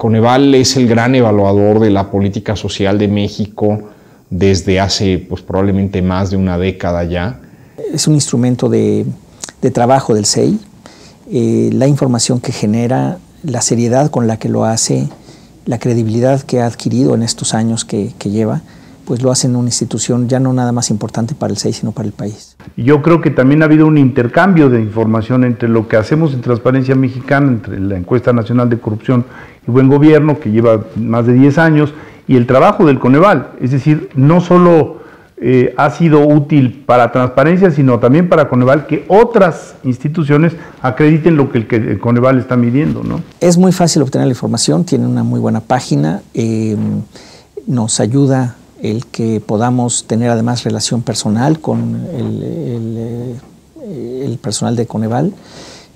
Coneval es el gran evaluador de la política social de México desde hace pues, probablemente más de una década ya. Es un instrumento de, trabajo del SEI. Eh, la información que genera, la seriedad con la que lo hace, la credibilidad que ha adquirido en estos años que lleva, pues lo hacen una institución ya no nada más importante para el SEI, sino para el país. Yo creo que también ha habido un intercambio de información entre lo que hacemos en Transparencia Mexicana, entre la Encuesta Nacional de Corrupción y Buen Gobierno, que lleva más de 10 años, y el trabajo del Coneval. Es decir, no solo eh, ha sido útil para Transparencia, sino también para Coneval que otras instituciones acrediten lo que el, Coneval está midiendo. ¿no? Es muy fácil obtener la información, tiene una muy buena página, eh, nos ayuda el que podamos tener además relación personal con el, el, personal de Coneval.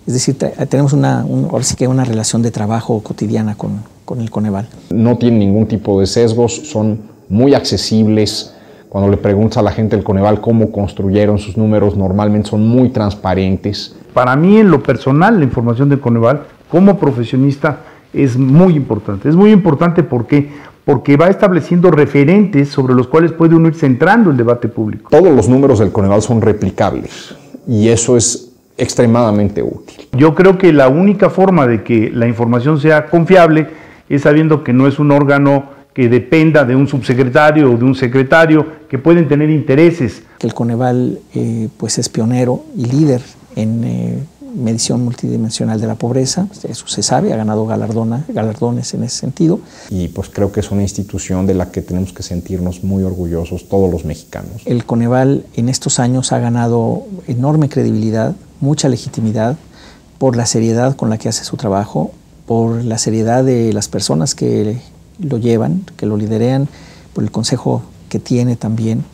Es decir, tenemos una, ahora sí que una relación de trabajo cotidiana con, con el Coneval. No tienen ningún tipo de sesgos, son muy accesibles. Cuando le preguntas a la gente del Coneval cómo construyeron sus números, normalmente son muy transparentes. Para mí, en lo personal, la información del Coneval, como profesionista, es muy importante. Es muy importante porque porque va estableciendo referentes sobre los cuales puede uno ir centrando el debate público. Todos los números del Coneval son replicables y eso es extremadamente útil. Yo creo que la única forma de que la información sea confiable es sabiendo que no es un órgano que dependa de un subsecretario o de un secretario que pueden tener intereses. El Coneval eh, pues es pionero y líder en eh, medición multidimensional de la pobreza, eso se sabe, ha ganado galardones en ese sentido. Y pues creo que es una institución de la que tenemos que sentirnos muy orgullosos todos los mexicanos. El Coneval en estos años ha ganado enorme credibilidad, mucha legitimidad por la seriedad con la que hace su trabajo, por la seriedad de las personas que lo llevan, que lo liderean, por el consejo que tiene también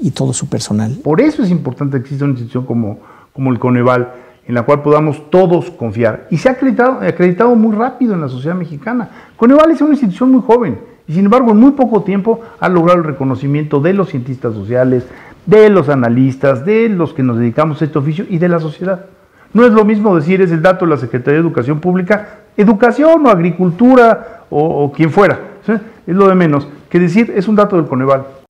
y todo su personal. Por eso es importante que exista una institución como, como el Coneval, en la cual podamos todos confiar. Y se ha acreditado, muy rápido en la sociedad mexicana. Coneval es una institución muy joven y sin embargo en muy poco tiempo ha logrado el reconocimiento de los cientistas sociales, de los analistas, de los que nos dedicamos a este oficio y de la sociedad. No es lo mismo decir es el dato de la Secretaría de Educación Pública, educación o agricultura o, o quien fuera. Es lo de menos que decir es un dato del Coneval.